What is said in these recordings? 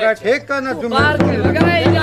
लगा ठेका न जुम्मे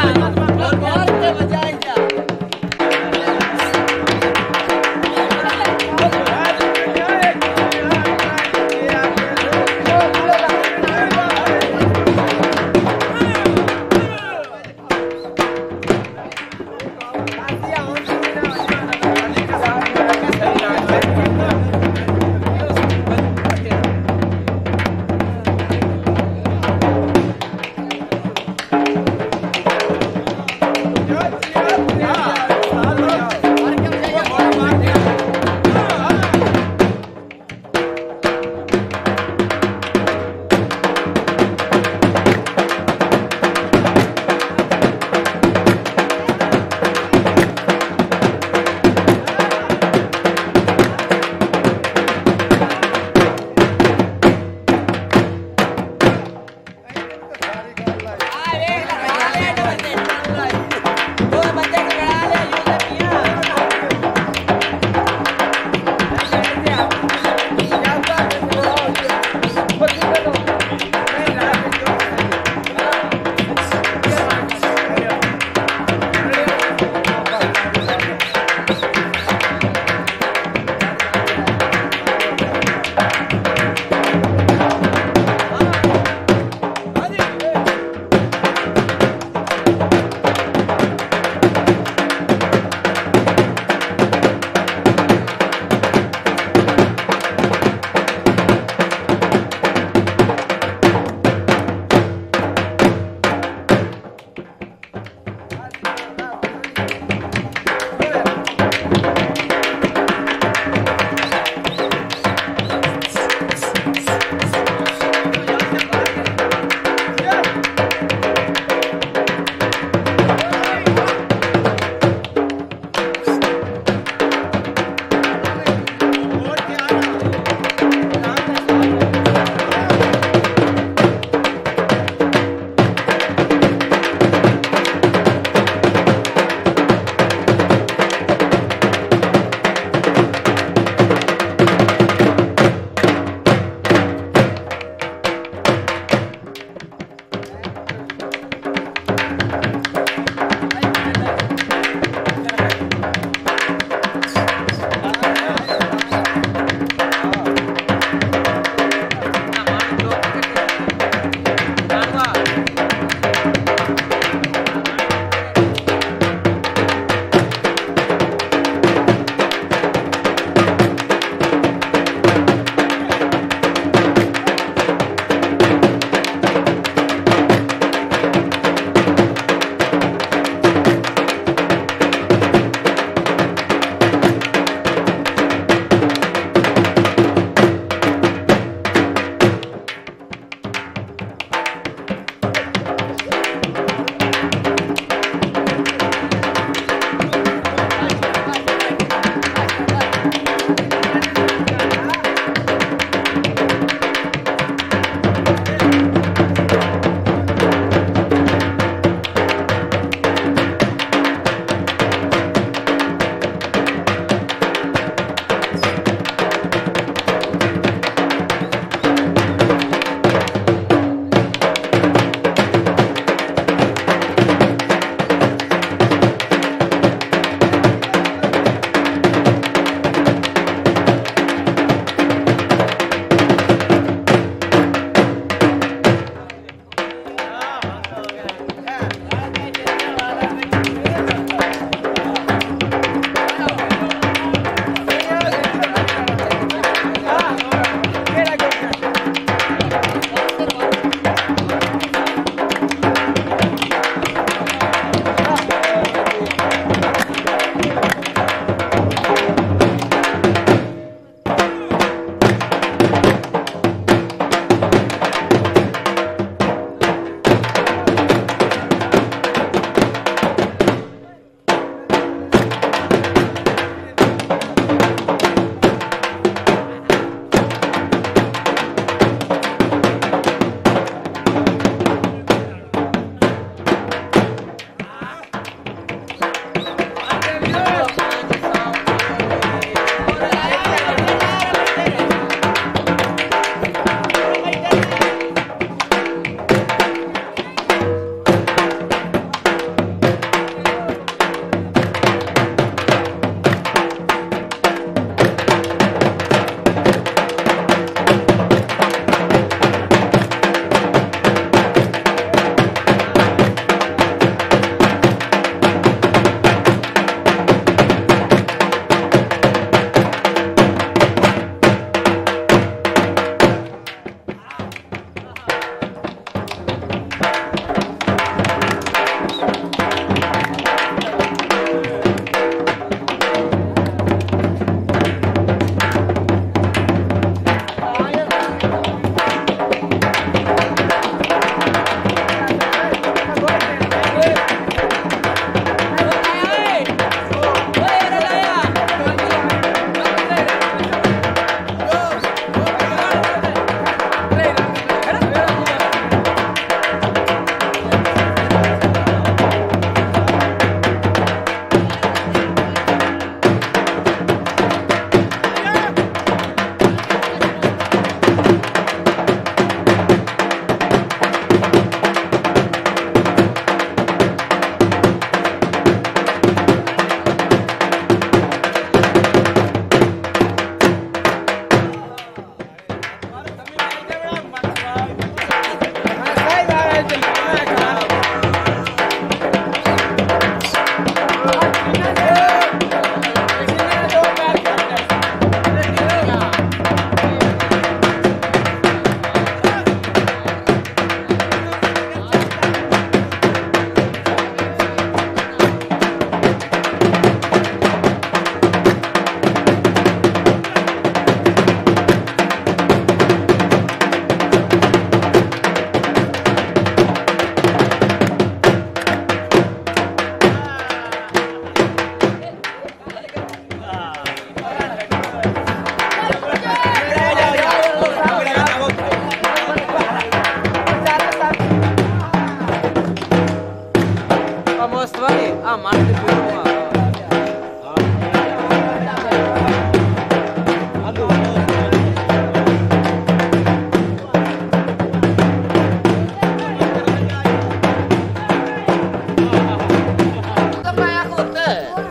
Ah, a mais depois de uma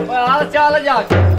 Olha lá, tchau, olha, tchau.